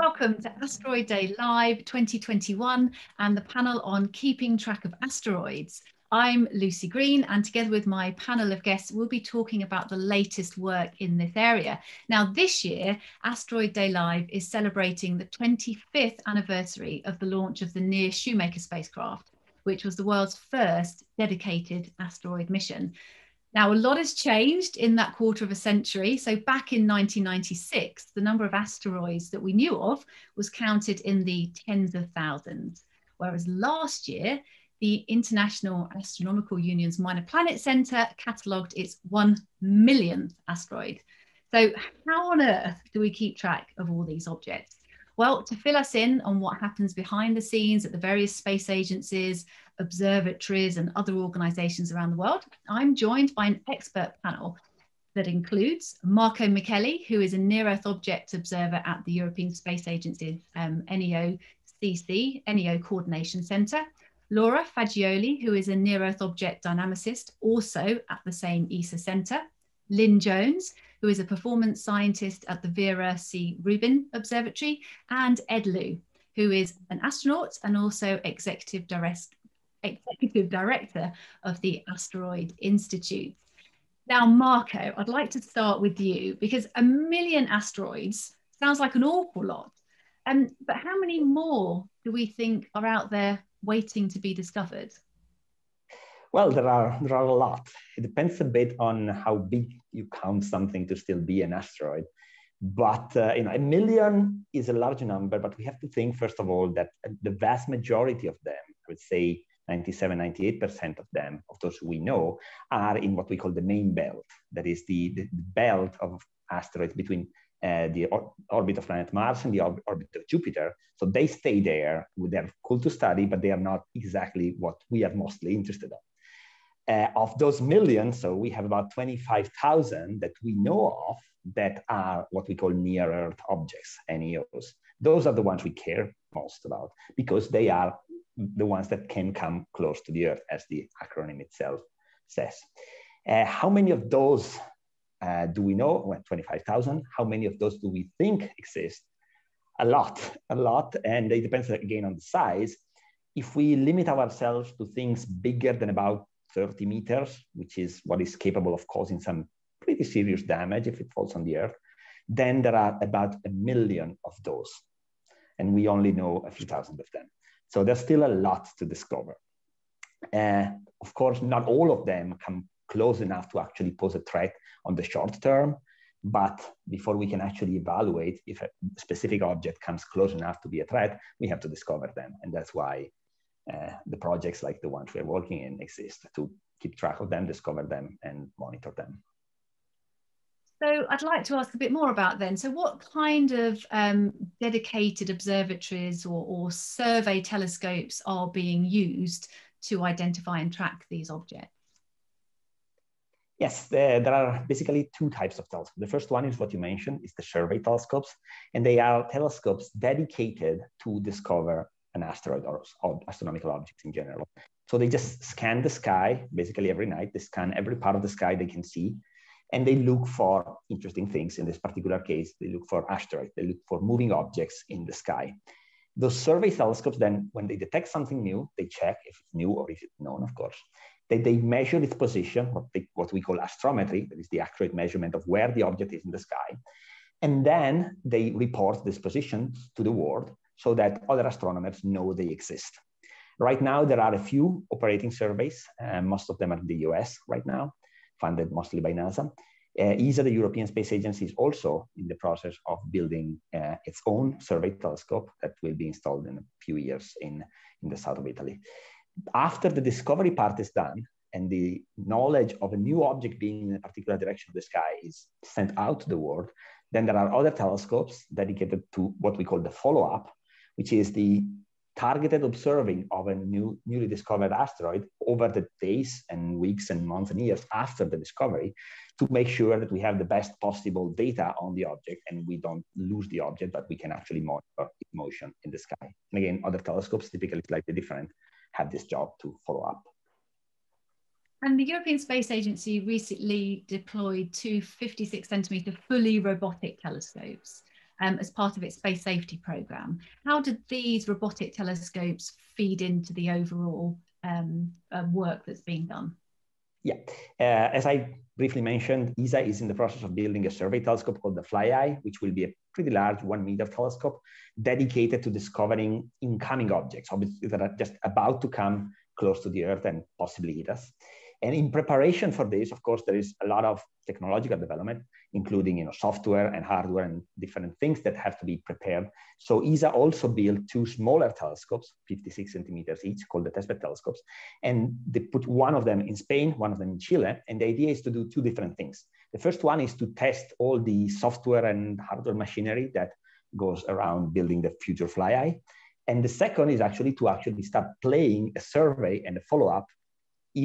Welcome to Asteroid Day Live 2021 and the panel on keeping track of asteroids. I'm Lucie Green, and together with my panel of guests, we'll be talking about the latest work in this area. Now, this year, Asteroid Day Live is celebrating the 25th anniversary of the launch of the NEAR Shoemaker spacecraft, which was the world's first dedicated asteroid mission. Now, a lot has changed in that quarter of a century. So, back in 1996, the number of asteroids that we knew of was counted in the tens of thousands. Whereas last year, the International Astronomical Union's Minor Planet Center catalogued its 1 millionth asteroid. So, how on earth do we keep track of all these objects? Well, to fill us in on what happens behind the scenes at the various space agencies, observatories, and other organizations around the world, I'm joined by an expert panel that includes Marco Micheli, who is a near Earth object observer at the European Space Agency's um, NEOCC, NEO Coordination Centre, Laura Faggioli, who is a near Earth object dynamicist, also at the same ESA Centre, Lynne Jones, who is a performance scientist at the Vera C. Rubin Observatory, and Ed Lu, who is an astronaut and also executive, direct, executive director of the Asteroid Institute. Now, Marco, I'd like to start with you because a million asteroids sounds like an awful lot. Um, but how many more do we think are out there waiting to be discovered? Well, there are there are a lot. It depends a bit on how big you count something to still be an asteroid. But uh, you know, a million is a large number. But we have to think first of all that the vast majority of them, I would say 97, 98% of them, of those we know, are in what we call the main belt. That is the, the belt of asteroids between uh, the or orbit of planet Mars and the or orbit of Jupiter. So they stay there. They're cool to study, but they are not exactly what we are mostly interested in. Uh, of those millions, so we have about 25,000 that we know of that are what we call near Earth objects, NEOs. Those are the ones we care most about because they are the ones that can come close to the Earth, as the acronym itself says. Uh, how many of those uh, do we know? Well, 25,000. How many of those do we think exist? A lot, a lot. And it depends again on the size. If we limit ourselves to things bigger than about 30 meters, which is what is capable of causing some pretty serious damage if it falls on the earth, then there are about a million of those. And we only know a few thousand of them. So there's still a lot to discover. Uh, of course, not all of them come close enough to actually pose a threat on the short term. But before we can actually evaluate if a specific object comes close enough to be a threat, we have to discover them. And that's why uh, the projects like the ones we're working in exist to keep track of them, discover them, and monitor them. So I'd like to ask a bit more about then. So what kind of um, dedicated observatories or, or, survey telescopes are being used to identify and track these objects? Yes, there, there are basically two types of telescopes. The first one is what you mentioned, is the survey telescopes, and they are telescopes dedicated to discover an asteroid or, or astronomical objects in general. So they just scan the sky basically every night. They scan every part of the sky they can see, and they look for interesting things. In this particular case, they look for asteroids. They look for moving objects in the sky. Those survey telescopes then, when they detect something new, they check if it's new or if it's known, of course. They, they measure its position, what, they, what we call astrometry, that is the accurate measurement of where the object is in the sky. And then they report this position to the world so that other astronomers know they exist. Right now, there are a few operating surveys. Uh, most of them are in the US right now, funded mostly by NASA. Uh, ESA, the European Space Agency, is also in the process of building uh, its own survey telescope that will be installed in a few years in, in the south of Italy. After the discovery part is done, and the knowledge of a new object being in a particular direction of the sky is sent out to the world, then there are other telescopes dedicated to what we call the follow-up, which is the targeted observing of a new, newly discovered asteroid over the days and weeks and months and years after the discovery to make sure that we have the best possible data on the object and we don't lose the object, but we can actually monitor its motion in the sky. And again, other telescopes, typically slightly different, have this job to follow up. And the European Space Agency recently deployed two 56 centimeter fully robotic telescopes. Um, as part of its space safety program. How did these robotic telescopes feed into the overall um, uh, work that's being done? Yeah, uh, as I briefly mentioned, ESA is in the process of building a survey telescope called the FlyEye, which will be a pretty large one meter telescope dedicated to discovering incoming objects, objects that are just about to come close to the Earth and possibly hit us. And in preparation for this, of course, there is a lot of technological development, including you know, software and hardware and different things that have to be prepared. So ESA also built two smaller telescopes, 56 centimeters each, called the testbed telescopes. And they put one of them in Spain, one of them in Chile. And the idea is to do two different things. The first one is to test all the software and hardware machinery that goes around building the future FlyEye. And the second is actually to actually start playing a survey and a follow-up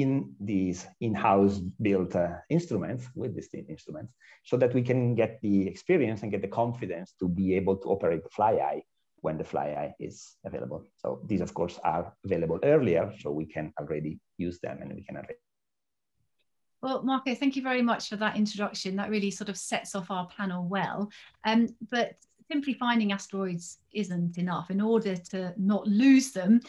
in these in-house built uh, instruments with distinct instruments so that we can get the experience and get the confidence to be able to operate the FlyEye when the FlyEye is available. So these of course are available earlier so we can already use them and we can already well, Marco, thank you very much for that introduction. That really sort of sets off our panel well. Um, but simply finding asteroids isn't enough. In order to not lose them,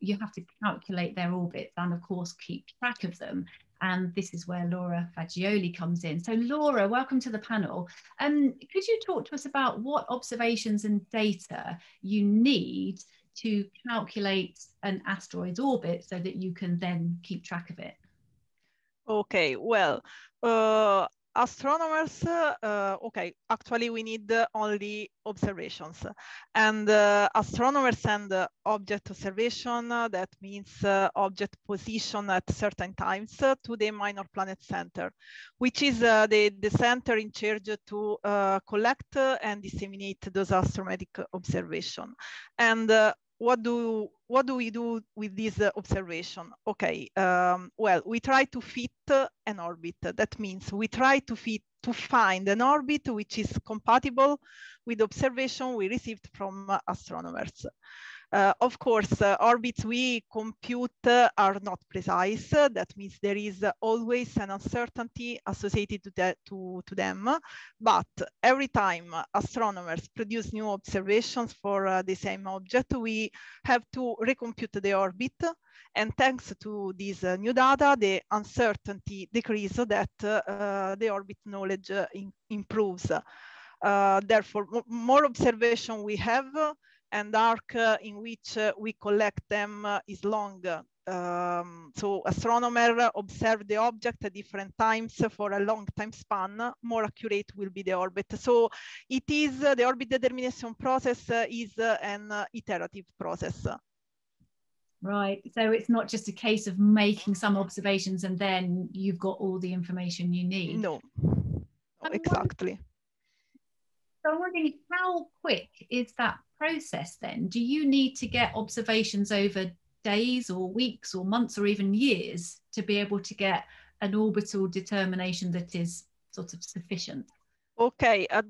you have to calculate their orbits and of course keep track of them. And this is where Laura Faggioli comes in. So Laura, welcome to the panel. Um, could you talk to us about what observations and data you need to calculate an asteroid's orbit so that you can then keep track of it? Okay, well, uh, astronomers, uh, okay, actually we need only observations. And uh, astronomers send object observation, that means uh, object position at certain times to the minor planet center, which is uh, the, the center in charge to uh, collect and disseminate those astrometric observation. And what do what do we do with this uh, observation? Okay, um, well, we try to fit uh, an orbit. That means we try to fit to find an orbit which is compatible with observation we received from uh, astronomers. Uh, of course, uh, orbits we compute uh, are not precise. That means there is always an uncertainty associated to, to, to them. But every time astronomers produce new observations for uh, the same object, we have to recompute the orbit. And thanks to this uh, new data, the uncertainty decreases that uh, the orbit knowledge in improves. therefore, more observation we have, and arc uh, in which uh, we collect them uh, is long. Um, so astronomer observe the object at different times for a long time span, more accurate will be the orbit. So it is the orbit determination process is an iterative process. Right. So it's not just a case of making some observations and then you've got all the information you need. No, exactly. So I'm wondering how quick is that process then? Do you need to get observations over days or weeks or months or even years to be able to get an orbital determination that is sort of sufficient? Okay, uh,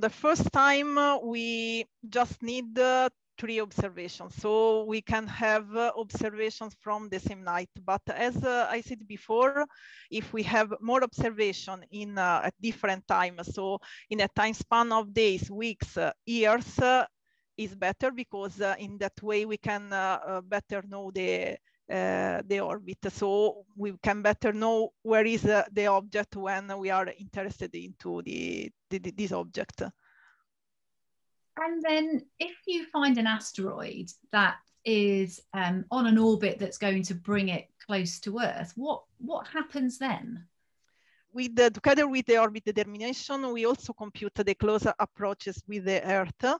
the first time uh, we just need uh, three observations. So we can have uh, observations from the same night. But as uh, I said before, if we have more observation in uh, a different time, so in a time span of days, weeks, uh, years, uh, is better because uh, in that way we can better know the uh, the orbit. So we can better know where is uh, the object when we are interested into the, the, the, this object. And then if you find an asteroid that is um, on an orbit that's going to bring it close to Earth, what, what happens then? With the, together with the orbit determination, we also compute the closer approaches with the Earth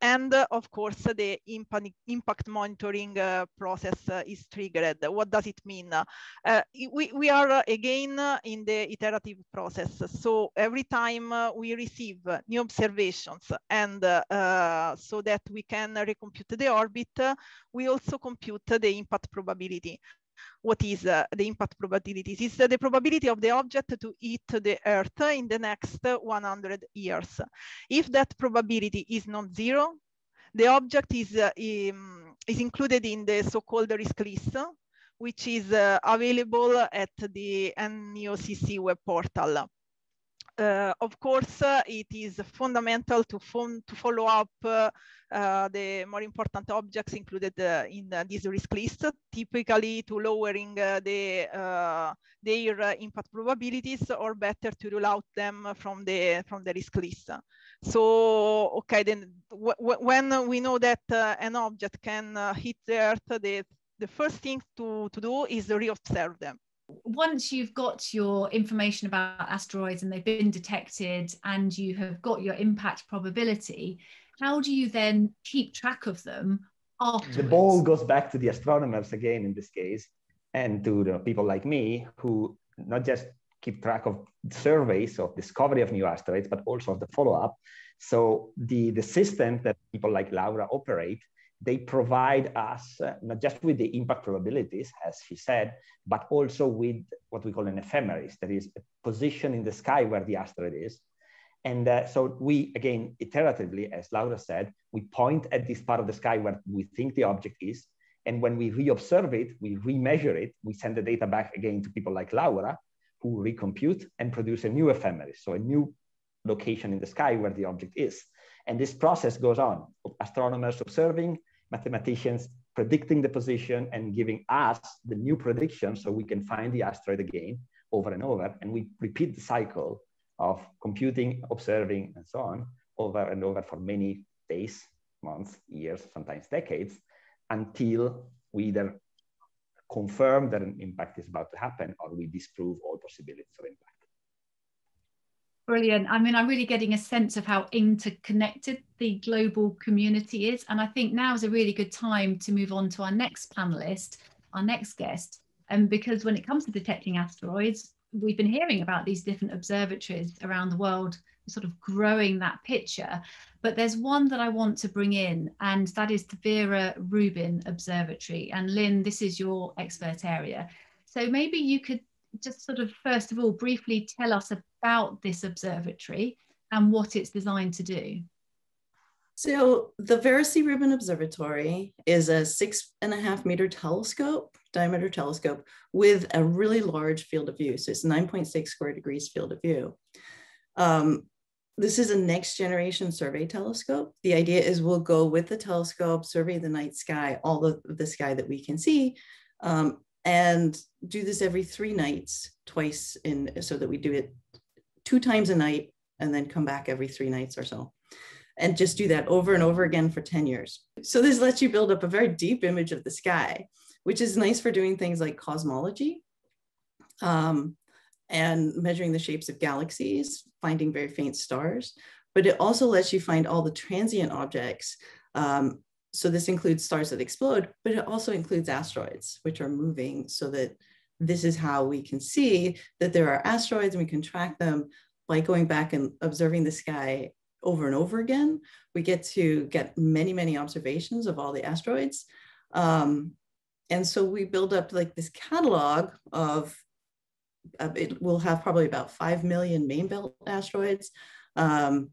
and uh, of course, the impact, impact monitoring uh, process uh, is triggered. What does it mean? Uh, we, we are uh, again uh, in the iterative process. So every time we receive new observations and so that we can recompute the orbit, we also compute the impact probability what is uh, the impact probabilities. It's uh, the probability of the object to hit the Earth in the next 100 years. If that probability is not zero, the object is, uh, is included in the so-called risk list, which is uh, available at the NEOCC web portal. Uh, of course, uh, it is fundamental to, to follow up uh, the more important objects included uh, in this risk list, typically to lowering the, their impact probabilities or better to rule out them from the, from the risk list. So, okay, then when we know that an object can hit the Earth, the, the first thing to, to do is reobserve them once you've got your information about asteroids and they've been detected and you have got your impact probability, how do you then keep track of them afterwards? The ball goes back to the astronomers again in this case, and to the people like me who not just keep track of surveys of discovery of new asteroids, but also of the follow-up. So the, the system that people like Laura operate they provide us uh, not just with the impact probabilities, as she said, but also with what we call an ephemeris, that is a position in the sky where the asteroid is. And uh, so we, again, iteratively, as Laura said, we point at this part of the sky where we think the object is. And when we reobserve it, we remeasure it, we send the data back again to people like Laura, who recompute and produce a new ephemeris, so a new location in the sky where the object is. And this process goes on, astronomers observing, mathematicians predicting the position and giving us the new prediction so we can find the asteroid again over and over. And we repeat the cycle of computing, observing, and so on over and over for many days, months, years, sometimes decades, until we either confirm that an impact is about to happen or we disprove all possibilities of impact. Brilliant. I mean, I'm really getting a sense of how interconnected the global community is. And I think now is a really good time to move on to our next panelist, our next guest. And um, because when it comes to detecting asteroids, we've been hearing about these different observatories around the world, sort of growing that picture. But there's one that I want to bring in, and that is the Vera Rubin Observatory. And Lynne, this is your expert area. So maybe you could just sort of first of all briefly tell us about this observatory and what it's designed to do? So the Vera C. Rubin Observatory is a six and a half meter telescope, diameter telescope, with a really large field of view. So it's 9.6 square degrees field of view. Um, this is a next generation survey telescope. The idea is we'll go with the telescope, survey the night sky, all of the sky that we can see, um, and do this every three nights, twice in, so that we do it two times a night and then come back every three nights or so. And just do that over and over again for 10 years. So this lets you build up a very deep image of the sky, which is nice for doing things like cosmology um, and measuring the shapes of galaxies, finding very faint stars. But it also lets you find all the transient objects um, so this includes stars that explode, but it also includes asteroids, which are moving so that this is how we can see that there are asteroids and we can track them by going back and observing the sky over and over again. We get to get many, many observations of all the asteroids. Um, and so we build up like this catalog of, uh, it will have probably about 5 million main belt asteroids. Um,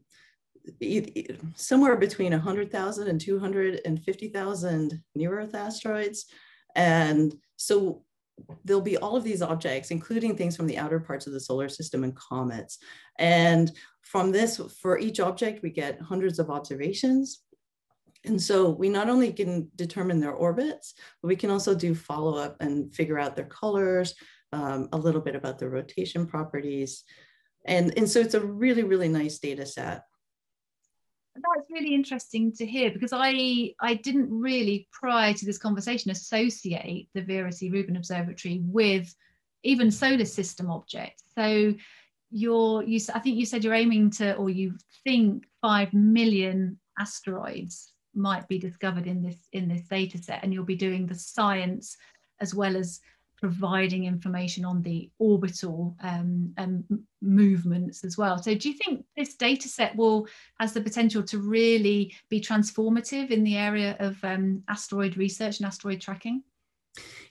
somewhere between 100,000 and 250,000 near Earth asteroids. And so there'll be all of these objects, including things from the outer parts of the solar system and comets. And from this, for each object, we get hundreds of observations. And so we not only can determine their orbits, but we can also do follow-up and figure out their colors, um, a little bit about their rotation properties. And, and so it's a really, really nice data set that's really interesting to hear because I I didn't really prior to this conversation associate the Vera C. Rubin Observatory with even solar system objects. So you're you I think you said you're aiming to or you think five million asteroids might be discovered in this in this data set and you'll be doing the science as well as providing information on the orbital um, um, movements as well. So do you think this data set will has the potential to really be transformative in the area of um, asteroid research and asteroid tracking?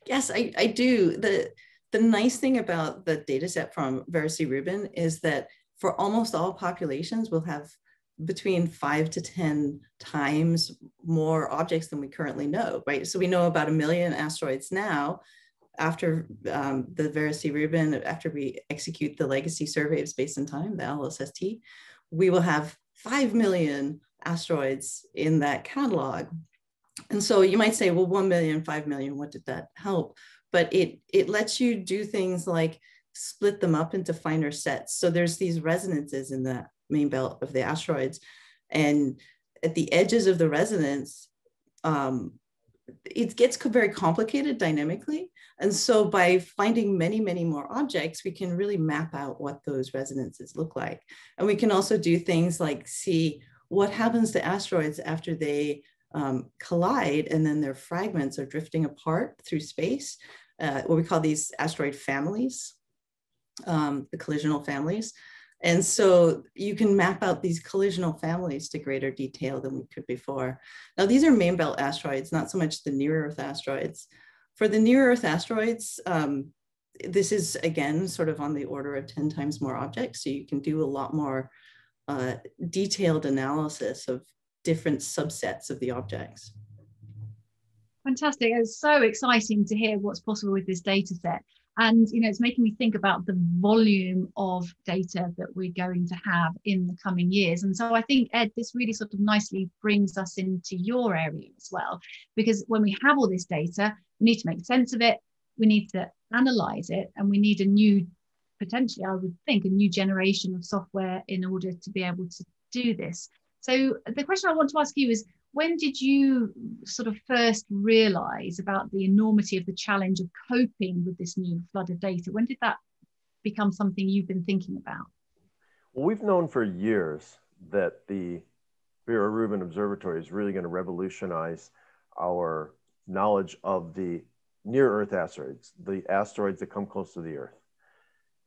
Yes, I, I do. The, the nice thing about the data set from Vera C. Rubin is that for almost all populations, we'll have between five to 10 times more objects than we currently know, right? So we know about a million asteroids now, after um, the Vera C. Rubin, after we execute the legacy survey of space and time, the LSST, we will have 5 million asteroids in that catalog. And so you might say, well, 1 million, 5 million, what did that help? But it, it lets you do things like split them up into finer sets. So there's these resonances in the main belt of the asteroids. And at the edges of the resonance, um, it gets very complicated dynamically. And so by finding many, many more objects, we can really map out what those resonances look like. And we can also do things like see what happens to asteroids after they um, collide and then their fragments are drifting apart through space, uh, what we call these asteroid families, um, the collisional families. And so you can map out these collisional families to greater detail than we could before. Now, these are main belt asteroids, not so much the near Earth asteroids. For the near Earth asteroids, um, this is again sort of on the order of 10 times more objects. So you can do a lot more uh, detailed analysis of different subsets of the objects. Fantastic. It's so exciting to hear what's possible with this data set and you know it's making me think about the volume of data that we're going to have in the coming years. And so i think ed this really sort of nicely brings us into your area as well because when we have all this data we need to make sense of it we need to analyze it and we need a new potentially i would think a new generation of software in order to be able to do this. So the question i want to ask you is when did you sort of first realize about the enormity of the challenge of coping with this new flood of data? When did that become something you've been thinking about? Well, we've known for years that the Vera Rubin Observatory is really going to revolutionize our knowledge of the near Earth asteroids, the asteroids that come close to the Earth.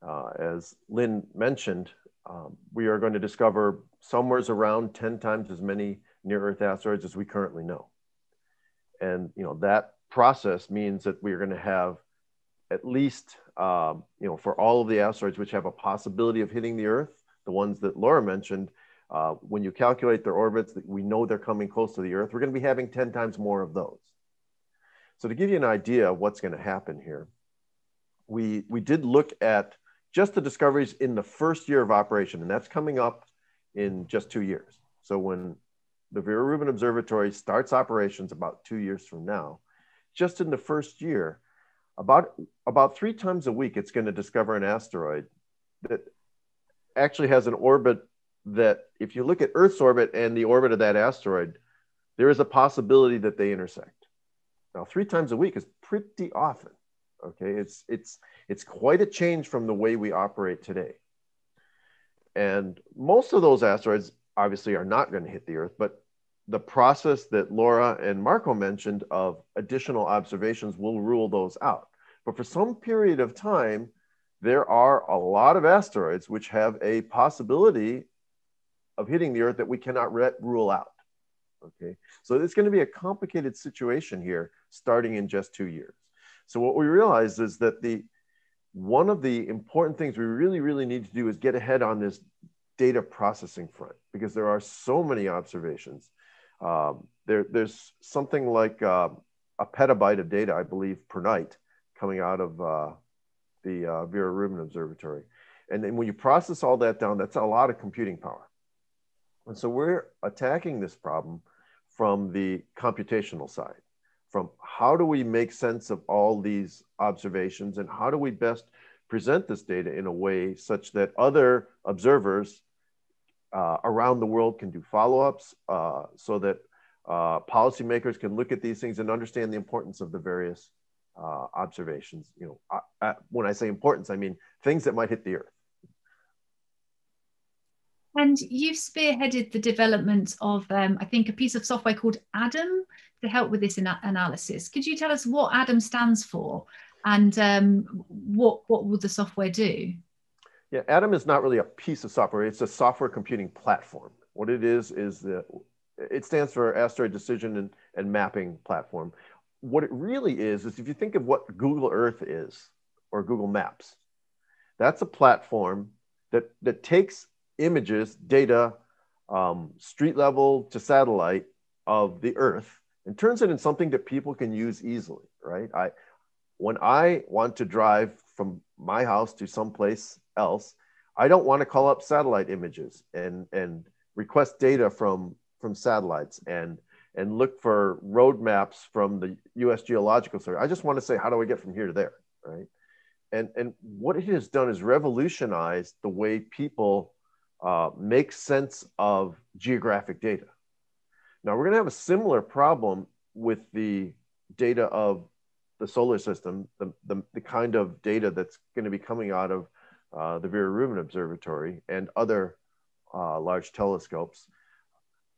Uh, as Lynne mentioned, um, we are going to discover somewhere around 10 times as many near Earth asteroids as we currently know. And you know that process means that we're going to have at least um, you know for all of the asteroids which have a possibility of hitting the Earth, the ones that Laura mentioned, uh, when you calculate their orbits, we know they're coming close to the Earth. We're going to be having 10 times more of those. So to give you an idea of what's going to happen here, we we did look at just the discoveries in the first year of operation, and that's coming up in just two years. So when the Vera Rubin Observatory starts operations about two years from now. Just in the first year, about, about three times a week, it's going to discover an asteroid that actually has an orbit that, if you look at Earth's orbit and the orbit of that asteroid, there is a possibility that they intersect. Now, three times a week is pretty often. Okay, it's it's it's quite a change from the way we operate today. And most of those asteroids obviously are not going to hit the Earth, but the process that Laura and Marco mentioned of additional observations will rule those out. But for some period of time, there are a lot of asteroids which have a possibility of hitting the Earth that we cannot rule out. Okay, so it's going to be a complicated situation here starting in just two years. So what we realize is that the one of the important things we really, really need to do is get ahead on this data processing front because there are so many observations. Um, there, there's something like uh, a petabyte of data, I believe, per night coming out of uh, the uh, Vera Rubin Observatory. And then when you process all that down, that's a lot of computing power. And so we're attacking this problem from the computational side, from how do we make sense of all these observations and how do we best present this data in a way such that other observers uh, around the world can do follow-ups uh, so that uh, policymakers can look at these things and understand the importance of the various uh, observations. You know, when I say importance, I mean things that might hit the earth. And you've spearheaded the development of, um, I think, a piece of software called ADAM to help with this analysis. Could you tell us what ADAM stands for and um, what, what will the software do? Yeah, Adam is not really a piece of software. It's a software computing platform. What it is is that it stands for Asteroid Decision and, and Mapping Platform. What it really is is if you think of what Google Earth is or Google Maps, that's a platform that that takes images, data, um, street level to satellite of the Earth and turns it into something that people can use easily. Right? I when I want to drive from my house to someplace else, I don't want to call up satellite images and, and request data from, from satellites and, and look for road maps from the US Geological Survey. I just want to say, how do I get from here to there, right? And, and what it has done is revolutionized the way people uh, make sense of geographic data. Now we're going to have a similar problem with the data of the solar system, the, the, the kind of data that's going to be coming out of uh, the Vera Rubin Observatory and other uh, large telescopes.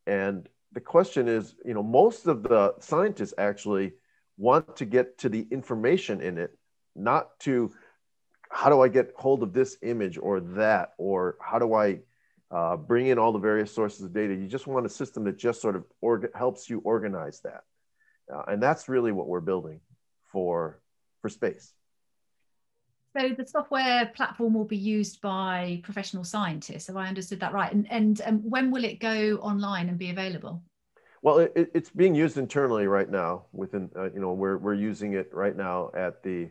And the question is, you know, most of the scientists actually want to get to the information in it, not to how do I get hold of this image or that, or how do I uh, bring in all the various sources of data. You just want a system that just sort of helps you organize that. Uh, and that's really what we're building for, for space. So the software platform will be used by professional scientists. Have I understood that right? And, and um, when will it go online and be available? Well, it, it's being used internally right now. Within, uh, you know, we're we're using it right now at the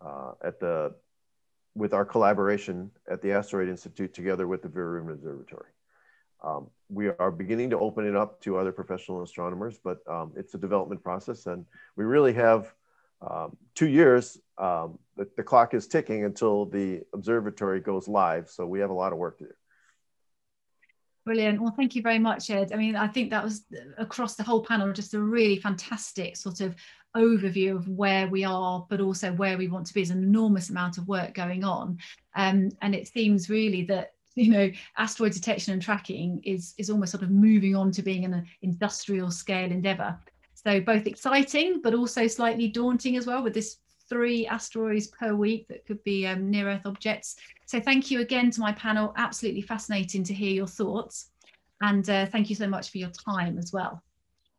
uh, at the with our collaboration at the Asteroid Institute together with the Rubin Observatory. Um, we are beginning to open it up to other professional astronomers, but um, it's a development process, and we really have um, two years. Um, the, the, clock is ticking until the observatory goes live, so we have a lot of work to do. Brilliant. Well, thank you very much, Ed. I mean, I think that was across the whole panel just a really fantastic sort of overview of where we are, but also where we want to be. There's an enormous amount of work going on. Um, and it seems really that you know asteroid detection and tracking is is almost sort of moving on to being an industrial scale endeavor so both exciting but also slightly daunting as well with this three asteroids per week that could be um, near earth objects so thank you again to my panel absolutely fascinating to hear your thoughts and uh, thank you so much for your time as well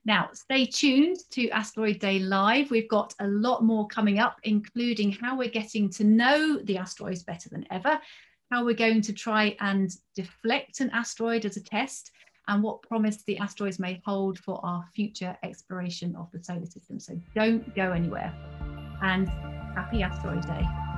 now, stay tuned to Asteroid Day Live. We've got a lot more coming up, including how we're getting to know the asteroids better than ever, how we're going to try and deflect an asteroid as a test, and what promise the asteroids may hold for our future exploration of the solar system. So don't go anywhere. And happy Asteroid Day.